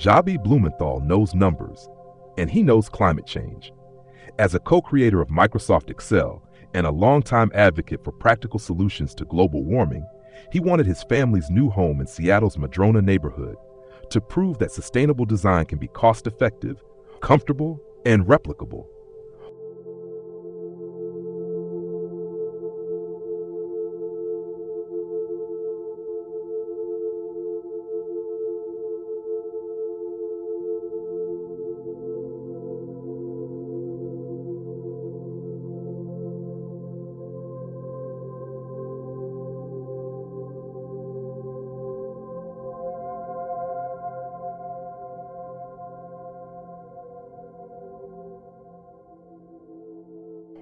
Jabe Blumenthal knows numbers, and he knows climate change. As a co creator of Microsoft Excel and a longtime advocate for practical solutions to global warming, he wanted his family's new home in Seattle's Madrona neighborhood to prove that sustainable design can be cost effective, comfortable, and replicable.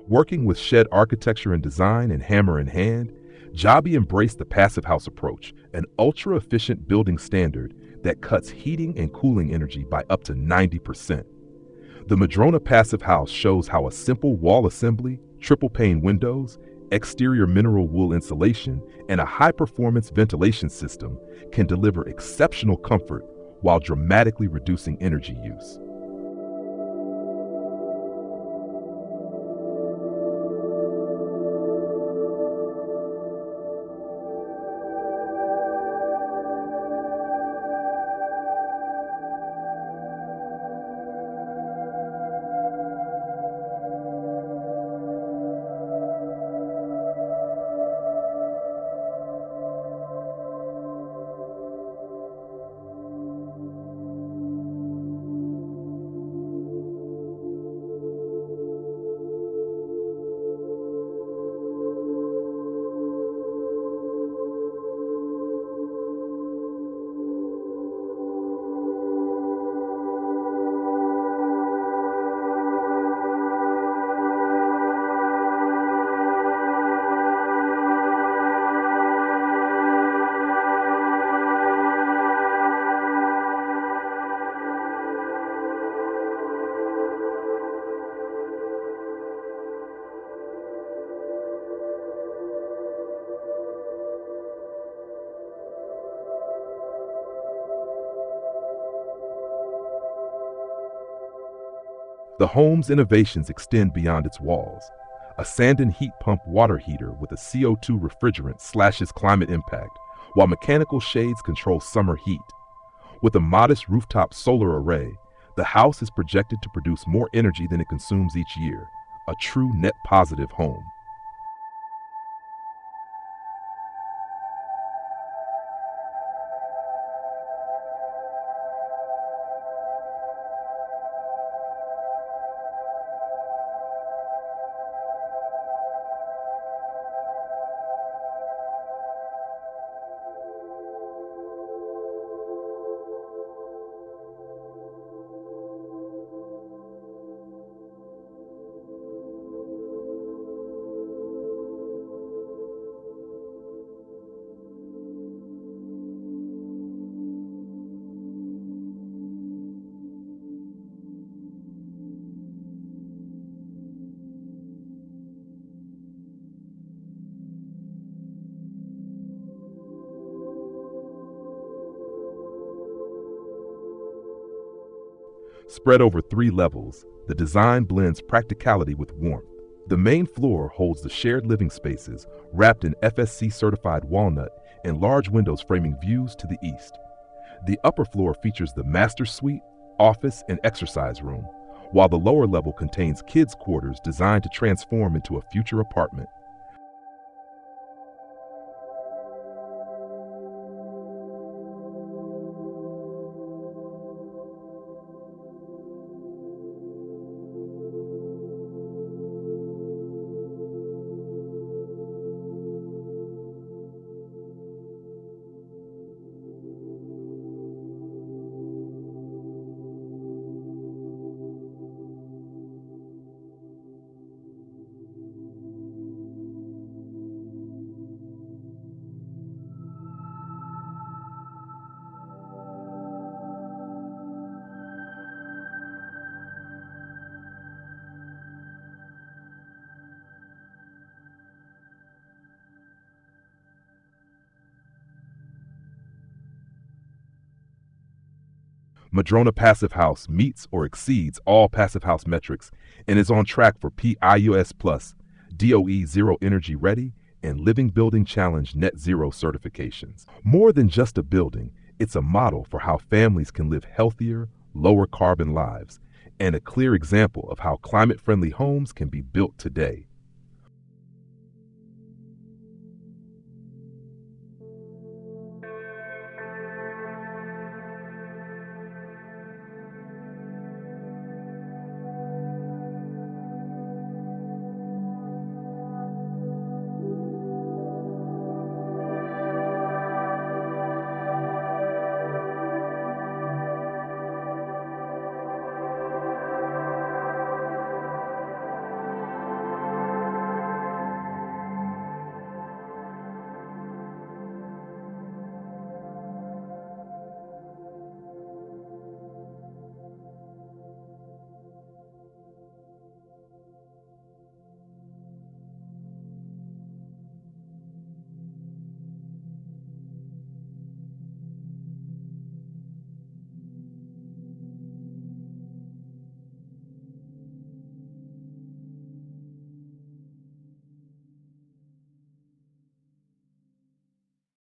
Working with Shed Architecture and Design and Hammer and Hand, Jabe embraced the Passive House approach, an ultra efficient building standard that cuts heating and cooling energy by up to 90%. The Madrona Passive House shows how a simple wall assembly, triple pane windows, exterior mineral wool insulation, and a high performance ventilation system can deliver exceptional comfort while dramatically reducing energy use. The home's innovations extend beyond its walls. A Sanden heat pump water heater with a CO2 refrigerant slashes climate impact, while mechanical shades control summer heat. With a modest rooftop solar array, the house is projected to produce more energy than it consumes each year, a true net positive home. Spread over three levels, the design blends practicality with warmth. The main floor holds the shared living spaces wrapped in FSC certified walnut and large windows framing views to the east. The upper floor features the master suite, office, and exercise room, while the lower level contains kids' quarters designed to transform into a future apartment. Madrona Passive House meets or exceeds all Passive House metrics and is on track for PHIUS Plus, DOE Zero Energy Ready, and Living Building Challenge Net Zero certifications. More than just a building, it's a model for how families can live healthier, lower carbon lives, and a clear example of how climate friendly homes can be built today.